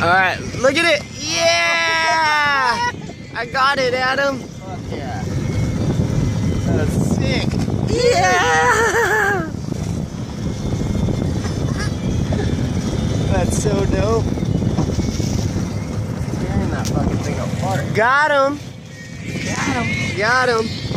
All right, look at it. Yeah! I got it, Adam. Fuck yeah. That's sick. Yeah! That's so dope. Tearing that fucking thing apart. Got him. Got him. Got him.